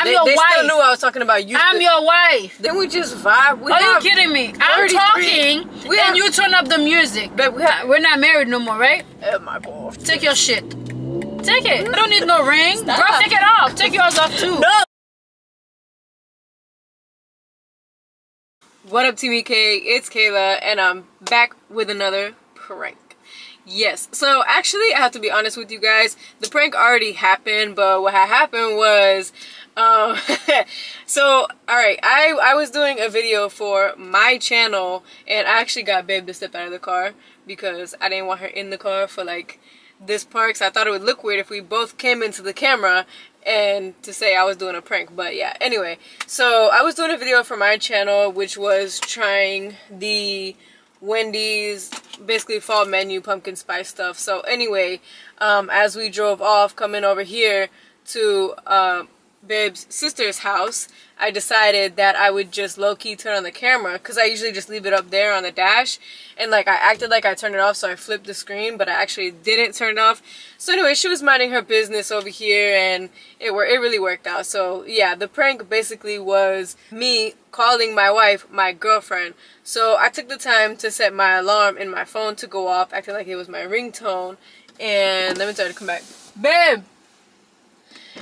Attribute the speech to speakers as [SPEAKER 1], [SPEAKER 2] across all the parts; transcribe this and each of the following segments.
[SPEAKER 1] I'm
[SPEAKER 2] they,
[SPEAKER 1] your
[SPEAKER 2] they
[SPEAKER 1] wife.
[SPEAKER 2] still knew I was talking about you.
[SPEAKER 1] I'm your wife.
[SPEAKER 2] Then we just vibe. We
[SPEAKER 1] Are you kidding me? I'm talking
[SPEAKER 2] We
[SPEAKER 1] and
[SPEAKER 2] have-
[SPEAKER 1] you turn up the music.
[SPEAKER 2] But we have.
[SPEAKER 1] We're not married no more, right?
[SPEAKER 2] Oh my god.
[SPEAKER 1] Take your shit. Take it. I don't need no ring.
[SPEAKER 2] Stop.
[SPEAKER 1] Girl, take it off. Take yours off too.
[SPEAKER 2] No. What up, Team EK? It's Kayla, and I'm back with another prank. Yes, so actually, I have to be honest with you guys. The prank already happened, but what happened was, um, so all right, I I was doing a video for my channel, and I actually got Babe to step out of the car because I didn't want her in the car for like this part. Cause I thought it would look weird if we both came into the camera and to say I was doing a prank. But yeah, anyway, so I was doing a video for my channel, which was trying the Wendy's basically fall menu pumpkin spice stuff. So anyway, um, as we drove off coming over here to uh, Babe's sister's house, I decided that I would just low-key turn on the camera because I usually just leave it up there on the dash and like I acted like I turned it off so I flipped the screen but I actually didn't turn it off. So anyway, she was minding her business over here and it were it really worked out. So yeah, the prank basically was me calling my wife my girlfriend. So I took the time to set my alarm in my phone to go off acting like it was my ringtone and let me try to come back. Babe!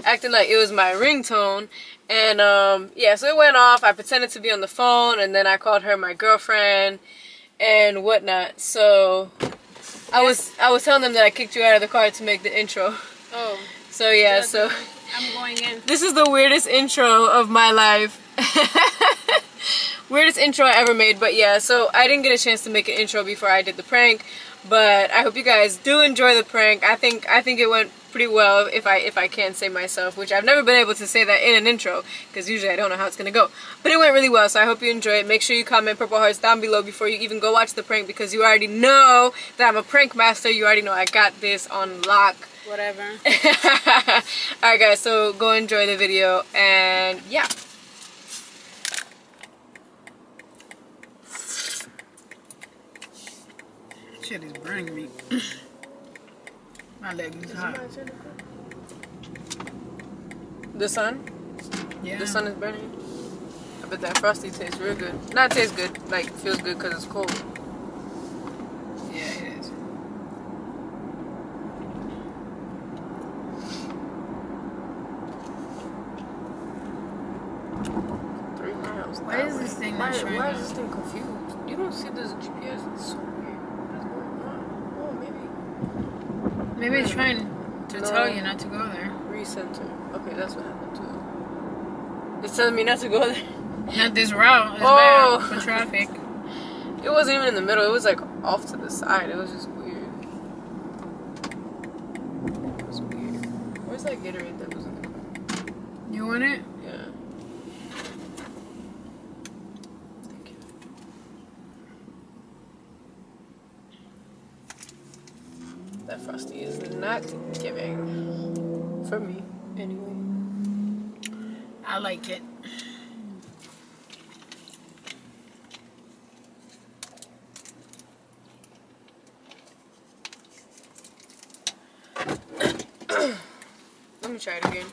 [SPEAKER 2] Acting like it was my ringtone. And um yeah so it went off. I pretended to be on the phone and then i called her my girlfriend and whatnot. So i was i was telling them that i kicked you out of the car to make the intro.
[SPEAKER 1] Oh,
[SPEAKER 2] so yeah so
[SPEAKER 1] I'm going in.
[SPEAKER 2] this is the weirdest intro of my life. Weirdest intro i ever made but yeah so i didn't get a chance to make an intro before i did the prank but i hope you guys do enjoy the prank. I think i think it went pretty well if i if i can say myself which i've never been able to say that in an intro because usually i don't know how it's gonna go but it went really well so i hope you enjoy it make sure you comment purple hearts down below before you even go watch the prank because you already know that i'm a prank master you already know i got this on lock
[SPEAKER 1] Whatever.
[SPEAKER 2] Alright guys, so go enjoy the video and yeah.
[SPEAKER 1] Shit is burning me. My leg is hot.
[SPEAKER 2] The sun?
[SPEAKER 1] Yeah.
[SPEAKER 2] The sun is burning. I bet that frosty tastes real good. Not tastes good, like feels good because it's cold.
[SPEAKER 1] Yeah, it is.
[SPEAKER 2] Three miles.
[SPEAKER 1] Why
[SPEAKER 2] that
[SPEAKER 1] is
[SPEAKER 2] way.
[SPEAKER 1] this thing
[SPEAKER 2] why, Why
[SPEAKER 1] up?
[SPEAKER 2] is this thing confused? You don't see this GPS. It's so weird. What is going on? Oh, maybe.
[SPEAKER 1] It's trying to
[SPEAKER 2] No.
[SPEAKER 1] tell you not to go there.
[SPEAKER 2] Recenter. Okay, that's what happened to it. It's telling me not to go there.
[SPEAKER 1] Not this route. It's
[SPEAKER 2] Oh.
[SPEAKER 1] bad for traffic.
[SPEAKER 2] It wasn't even in the middle. It was like off to the side. It was just weird. It was weird. Where's that Gatorade that was in the car?
[SPEAKER 1] You want it?
[SPEAKER 2] Yeah. Thank you. That frosty is not giving for me anyway.
[SPEAKER 1] I like it.
[SPEAKER 2] Let me try it again.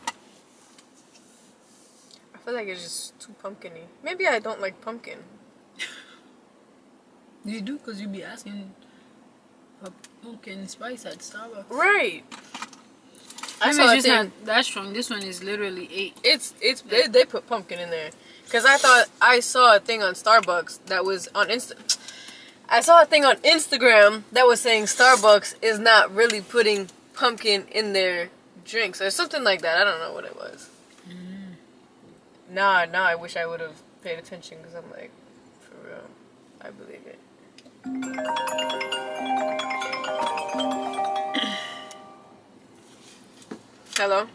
[SPEAKER 2] I feel like it's just too pumpkiny. Maybe I don't like pumpkin.
[SPEAKER 1] You do because you be asking for pumpkin spice at Starbucks.
[SPEAKER 2] Right. I
[SPEAKER 1] I
[SPEAKER 2] saw
[SPEAKER 1] mean,
[SPEAKER 2] a
[SPEAKER 1] it's just
[SPEAKER 2] thing.
[SPEAKER 1] not that strong. This one is literally eight.
[SPEAKER 2] It's it's they, they put pumpkin in there because I thought I saw a thing on Starbucks that was on Insta. I saw a thing on Instagram that was saying Starbucks is not really putting pumpkin in their drinks or something like that. I don't know what it was. Nah, nah. I wish I would have paid attention because I'm like, for real, I believe it. Hello.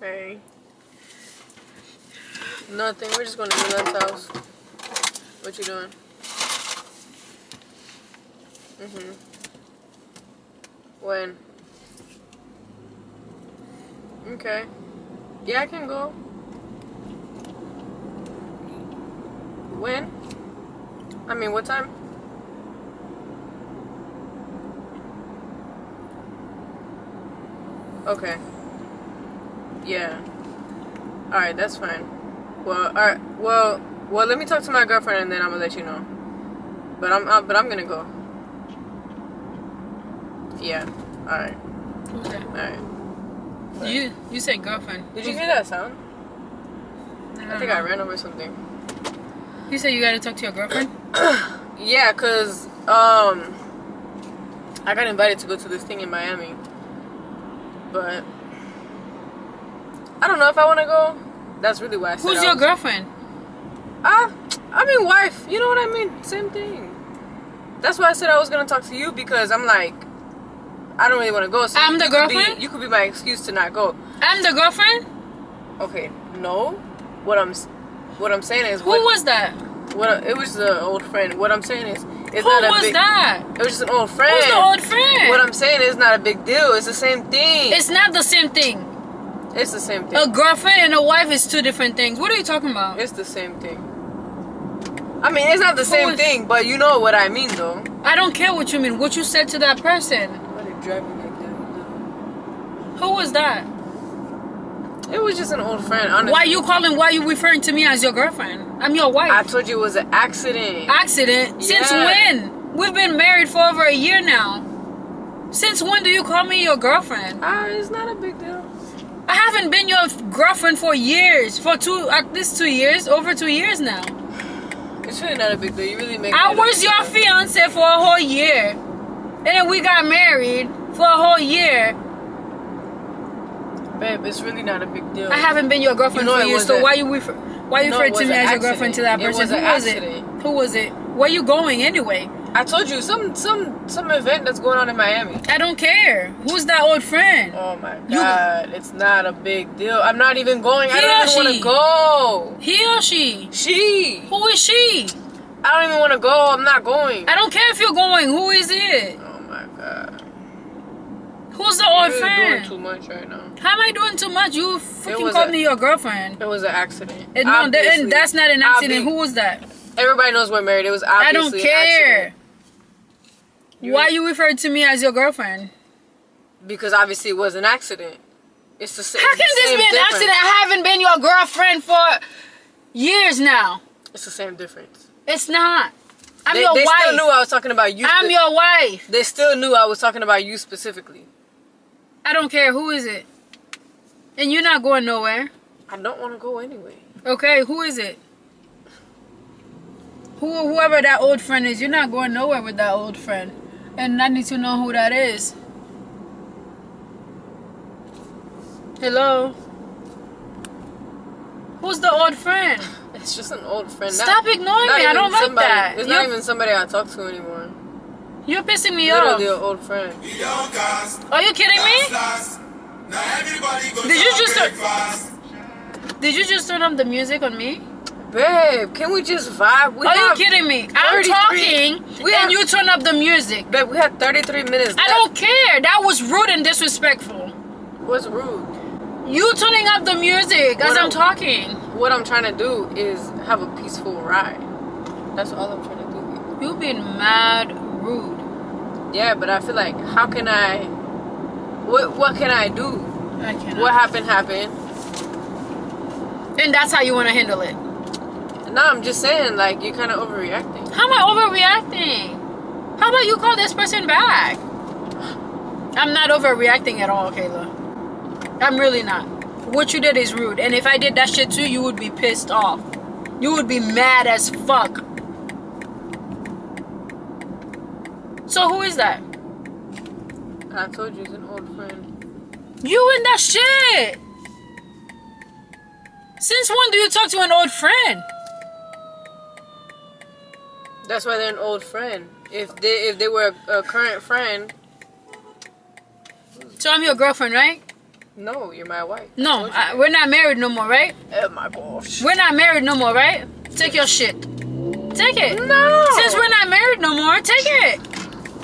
[SPEAKER 2] Hey. Nothing. We're just going to Milan's house. What you doing? Mhm. When? Okay. Yeah, I can go. When? I mean, what time? Okay. Yeah. All right, that's fine. Well, all right. Well, well, let me talk to my girlfriend and then I'm gonna let you know. But I'm, uh, but I'm gonna go. Yeah. All right.
[SPEAKER 1] Okay.
[SPEAKER 2] All right.
[SPEAKER 1] You you said girlfriend.
[SPEAKER 2] Did you hear that sound? I think I ran over something.
[SPEAKER 1] You said you gotta talk to your girlfriend.
[SPEAKER 2] Yeah, cause um, I got invited to go to this thing in Miami, but I don't know if I want to go. That's really why I said.
[SPEAKER 1] Who's your girlfriend?
[SPEAKER 2] Ah, I mean wife. You know what I mean? Same thing. That's why I said I was gonna talk to you because I'm like, I don't really want to go. So
[SPEAKER 1] I'm the
[SPEAKER 2] you could be-
[SPEAKER 1] girlfriend?
[SPEAKER 2] you could be my excuse to not go.
[SPEAKER 1] I'm the girlfriend.
[SPEAKER 2] Okay, no. What I'm, what I'm saying is,
[SPEAKER 1] Who
[SPEAKER 2] what,
[SPEAKER 1] was that?
[SPEAKER 2] what it was the old friend. What I'm saying is, it's
[SPEAKER 1] Who
[SPEAKER 2] not a
[SPEAKER 1] was
[SPEAKER 2] big.
[SPEAKER 1] that?
[SPEAKER 2] It was just an old friend.
[SPEAKER 1] Who's the old friend?
[SPEAKER 2] What I'm saying is not a big deal. It's the same thing.
[SPEAKER 1] it's not the same thing.
[SPEAKER 2] It's the same thing.
[SPEAKER 1] A girlfriend and a wife is two different things. What are you talking about?
[SPEAKER 2] It's the same thing. I mean, it's not the same
[SPEAKER 1] is-
[SPEAKER 2] thing, but you know what I mean, though.
[SPEAKER 1] I don't care what you mean. What you said to that person.
[SPEAKER 2] Why they driving like that?
[SPEAKER 1] Who was that?
[SPEAKER 2] It was just an old friend, honestly.
[SPEAKER 1] Why you calling? Why you referring to me as your girlfriend? I'm your wife.
[SPEAKER 2] I told you it was an accident.
[SPEAKER 1] Accident? Since
[SPEAKER 2] Yeah.
[SPEAKER 1] when? We've been married for over a year now. Since when do you call me your girlfriend?
[SPEAKER 2] Ah, it's not a big deal.
[SPEAKER 1] I haven't been your girlfriend for years. For two, at least two years. Over two years now.
[SPEAKER 2] It's really not a big deal. You really make.
[SPEAKER 1] I was your fiance for a whole year. And then we got married for a whole year.
[SPEAKER 2] Babe, it's really not a big deal.
[SPEAKER 1] I haven't been your girlfriend
[SPEAKER 2] You know
[SPEAKER 1] for
[SPEAKER 2] it
[SPEAKER 1] years. So
[SPEAKER 2] a-
[SPEAKER 1] why you refer, why you
[SPEAKER 2] No,
[SPEAKER 1] refer to me as your girlfriend to that.
[SPEAKER 2] It
[SPEAKER 1] person?
[SPEAKER 2] was
[SPEAKER 1] Who was it?
[SPEAKER 2] accident.
[SPEAKER 1] Who was it? Where you going anyway?
[SPEAKER 2] I told you some some some event that's going on in Miami.
[SPEAKER 1] I don't care. Who's that old friend?
[SPEAKER 2] Oh my
[SPEAKER 1] You-
[SPEAKER 2] god, it's not a big deal. I'm not even going. I don't even want to go.
[SPEAKER 1] He or she?
[SPEAKER 2] She.
[SPEAKER 1] Who is she?
[SPEAKER 2] I don't even want to go. I'm not going.
[SPEAKER 1] I don't care if you're going. Who is it?
[SPEAKER 2] Oh
[SPEAKER 1] Who's the old
[SPEAKER 2] You're
[SPEAKER 1] friend?
[SPEAKER 2] doing too much right now.
[SPEAKER 1] How am I doing too much? You freaking
[SPEAKER 2] was
[SPEAKER 1] called
[SPEAKER 2] a-
[SPEAKER 1] me your girlfriend.
[SPEAKER 2] It was an accident.
[SPEAKER 1] And no, that, and that's not an accident.
[SPEAKER 2] Obvi-
[SPEAKER 1] Who was that?
[SPEAKER 2] Everybody knows we're married. It was obviously
[SPEAKER 1] I don't care.
[SPEAKER 2] You-
[SPEAKER 1] Why you referred to me as your girlfriend?
[SPEAKER 2] Because obviously it was an accident. It's the same.
[SPEAKER 1] How can this be an
[SPEAKER 2] difference.
[SPEAKER 1] accident? I haven't been your girlfriend for years now.
[SPEAKER 2] It's the same difference.
[SPEAKER 1] It's not. I'm
[SPEAKER 2] they
[SPEAKER 1] your
[SPEAKER 2] they
[SPEAKER 1] wife.
[SPEAKER 2] still knew I was talking about you.
[SPEAKER 1] I'm your wife.
[SPEAKER 2] They still knew I was talking about you specifically.
[SPEAKER 1] I don't care who is it. And you're not going nowhere.
[SPEAKER 2] I don't want to go anyway.
[SPEAKER 1] Okay, who is it? Who whoever that old friend is, you're not going nowhere with that old friend. And I need to know who that is. Hello? Who's the old friend?
[SPEAKER 2] It's just an old friend.
[SPEAKER 1] Stop ignoring
[SPEAKER 2] not
[SPEAKER 1] me. I don't like
[SPEAKER 2] somebody-
[SPEAKER 1] that.
[SPEAKER 2] It's
[SPEAKER 1] You're-
[SPEAKER 2] not even somebody I talk to anymore.
[SPEAKER 1] You're pissing me
[SPEAKER 2] Literally
[SPEAKER 1] off.
[SPEAKER 2] an old friend.
[SPEAKER 1] Are you kidding me?
[SPEAKER 3] Did
[SPEAKER 1] you just-
[SPEAKER 3] breakfast?
[SPEAKER 1] Did you just turn up the music on me?
[SPEAKER 2] Babe, can we just vibe? We
[SPEAKER 1] Are you kidding me? I'm talking
[SPEAKER 2] We
[SPEAKER 1] and
[SPEAKER 2] have-
[SPEAKER 1] you turn up the music.
[SPEAKER 2] Babe, we had 33 minutes.
[SPEAKER 1] I don't care. That was rude and disrespectful.
[SPEAKER 2] What's rude?
[SPEAKER 1] You turning up the music as
[SPEAKER 2] What
[SPEAKER 1] I'm talking.
[SPEAKER 2] What I'm trying to do is have a peaceful ride. That's all I'm trying to do.
[SPEAKER 1] You've been mad rude.
[SPEAKER 2] Yeah, but I feel like how can I? What what can I do?
[SPEAKER 1] I cannot.
[SPEAKER 2] What happened happened.
[SPEAKER 1] And that's how you want to handle it.
[SPEAKER 2] No, I'm just saying like you're kind of overreacting.
[SPEAKER 1] How am I overreacting? How about you call this person back? I'm not overreacting at all, Kayla. I'm really not. What you did is rude. And if I did that shit too, you would be pissed off. You would be mad as fuck. So who is that?
[SPEAKER 2] I told you it's an old friend.
[SPEAKER 1] You and that shit. Since when do you talk to an old friend?
[SPEAKER 2] That's why they're an old friend. If they if they were a, a current friend,
[SPEAKER 1] So I'm your girlfriend, right?
[SPEAKER 2] no, you're my wife.
[SPEAKER 1] No, I, we're not married no more, right?
[SPEAKER 2] Oh my gosh.
[SPEAKER 1] We're not married no more, right? Take your shit. Take it.
[SPEAKER 2] No.
[SPEAKER 1] Since we're not married no more, take it.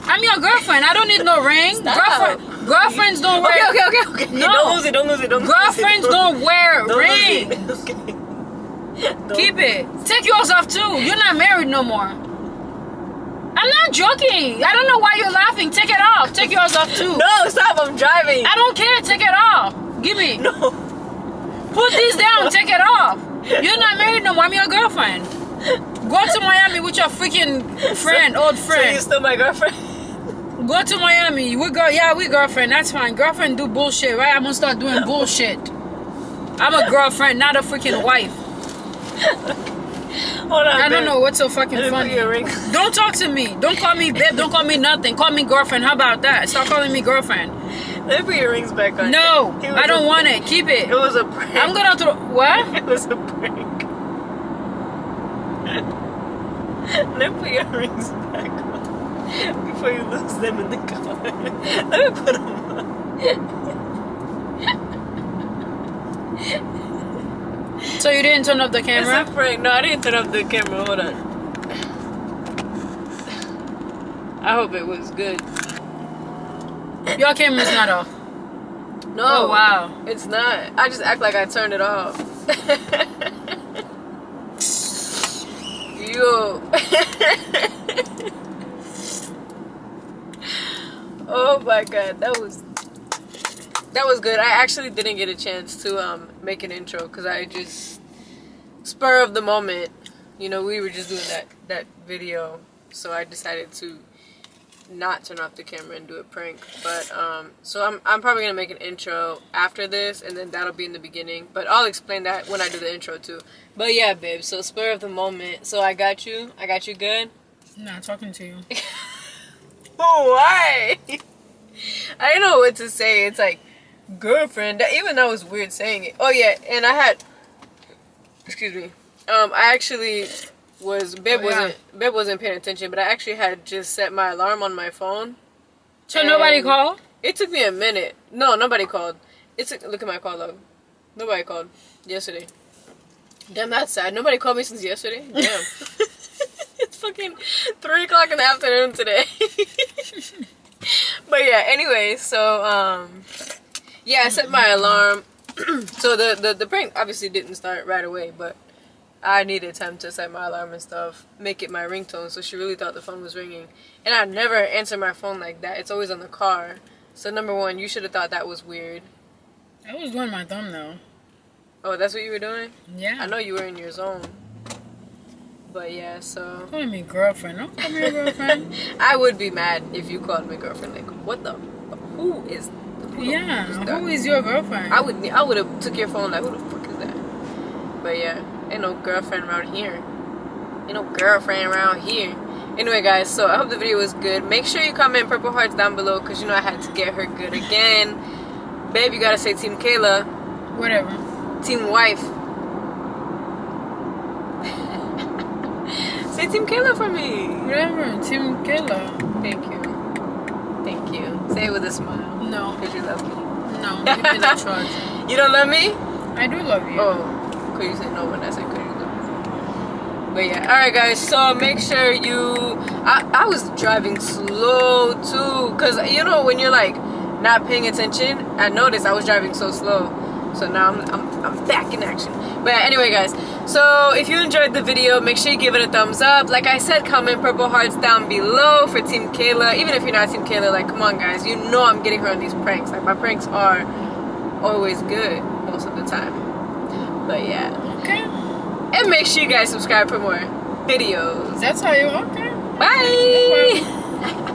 [SPEAKER 1] I'm your girlfriend. I don't need no ring.
[SPEAKER 2] Stop.
[SPEAKER 1] Girlfriend, girlfriends don't wear.
[SPEAKER 2] Okay, okay, okay, okay.
[SPEAKER 1] No.
[SPEAKER 2] Don't lose it. Don't lose it. Don't lose it.
[SPEAKER 1] Girlfriends don't wear
[SPEAKER 2] Don't
[SPEAKER 1] rings.
[SPEAKER 2] it. Okay. Don't-
[SPEAKER 1] Keep it. Take yours off too. You're not married no more. I'm not joking. I don't know why you're laughing. Take it off. Take yours off too.
[SPEAKER 2] No, stop! I'm driving.
[SPEAKER 1] I don't care. Take it off. Give me.
[SPEAKER 2] No.
[SPEAKER 1] Put this down. Take it off. You're not married no more. I'm your girlfriend. Go to Miami with your freaking friend, old friend.
[SPEAKER 2] So you still my girlfriend?
[SPEAKER 1] Go to Miami. We go. Yeah, we girlfriend. That's fine. Girlfriend do bullshit, right? I'm gonna start doing bullshit. I'm a girlfriend, not a freaking wife.
[SPEAKER 2] Hold on.
[SPEAKER 1] I don't know what's so fucking
[SPEAKER 2] Let me put
[SPEAKER 1] funny. Don't talk to me. Don't call me babe. Don't call me nothing. Call me girlfriend. How about that? Stop calling me girlfriend.
[SPEAKER 2] Let me put your rings back on.
[SPEAKER 1] No, I don't want it. Keep it.
[SPEAKER 2] It was a prank.
[SPEAKER 1] I'm gonna throw. What?
[SPEAKER 2] It was a prank. Let me put your rings back on before you lose them in the car. Let me put them on.
[SPEAKER 1] So you didn't turn off the
[SPEAKER 2] It's
[SPEAKER 1] camera?
[SPEAKER 2] a prank. No, I didn't turn off the camera. Hold on. I hope it was good.
[SPEAKER 1] Your camera's not off.
[SPEAKER 2] No.
[SPEAKER 1] Oh wow.
[SPEAKER 2] It's not. I just act like I turned it off. Yo. oh my god, that was that was good. I actually didn't get a chance to um make an intro because I just spur of the moment. You know, we were just doing that that video, so I decided to not turn off the camera and do a prank. But um, so I'm I'm probably gonna make an intro after this, and then that'll be in the beginning. But I'll explain that when I do the intro too. But yeah, babe. So spur of the moment. So I got you. I got you good.
[SPEAKER 1] Not talking to you.
[SPEAKER 2] Why? I don't know what to say. It's like girlfriend. That, even that was weird saying it. Oh yeah, and I had. Excuse me. Um, I actually was Bib
[SPEAKER 1] Oh, yeah.
[SPEAKER 2] wasn't Bib wasn't paying attention, but I actually had just set my alarm on my phone.
[SPEAKER 1] So nobody called?
[SPEAKER 2] It took me a minute. No, nobody called. It's look at my call log. Nobody called yesterday. Damn, that's sad. Nobody called me since yesterday. Damn. fucking three o'clock in the afternoon today. but yeah. Anyway, so um, yeah, I set my alarm. so the, the the prank obviously didn't start right away, but I needed time to set my alarm and stuff, make it my ringtone. So she really thought the phone was ringing, and I never answer my phone like that. It's always on the car. So number one, you should have thought that was weird.
[SPEAKER 1] I was doing my thumbnail.
[SPEAKER 2] Oh, that's what you were doing?
[SPEAKER 1] Yeah.
[SPEAKER 2] I know you were in your zone. But yeah, so
[SPEAKER 1] Calling me girlfriend. Don't call me girlfriend.
[SPEAKER 2] I would be mad if you called me girlfriend. Like, what the? Who is? Who
[SPEAKER 1] yeah. Who is your girlfriend?
[SPEAKER 2] I would. I would have took your phone. Like, who the fuck is that? But yeah, ain't no girlfriend around here. Ain't no girlfriend around here. Anyway, guys, so I hope the video was good. Make sure you comment purple hearts down below because you know I had to get her good again. Babe, you gotta say Team Kayla,
[SPEAKER 1] Whatever.
[SPEAKER 2] Team Wife. Say Team Kayla for me.
[SPEAKER 1] Whatever. Team Kayla.
[SPEAKER 2] Thank you. Thank you. Say it with a smile
[SPEAKER 1] No.
[SPEAKER 2] because you love me.
[SPEAKER 1] No. Give me the charge.
[SPEAKER 2] You don't love me?
[SPEAKER 1] I do love you.
[SPEAKER 2] Oh, could you say no when I said could you love me? But yeah, alright guys, so make sure you I, I was driving slow too cuz you know when you're like not paying attention, I noticed I was driving so slow. So now I'm, I'm, I'm back in action. But yeah, anyway guys, so if you enjoyed the video, make sure you give it a thumbs up. Like I said, comment purple hearts down below for Team Kayla. Even if you're not Team Kayla, like come on guys, you know I'm getting her on these pranks. Like my pranks are always good most of the time. But yeah.
[SPEAKER 1] Okay.
[SPEAKER 2] And make sure you guys subscribe for more videos.
[SPEAKER 1] That's how you want, okay.
[SPEAKER 2] Bye!